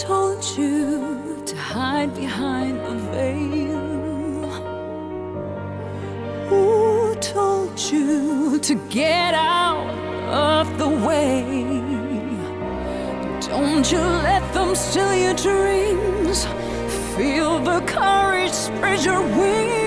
told you to hide behind a veil? Who told you to get out of the way? Don't you let them steal your dreams. Feel the courage spread your wings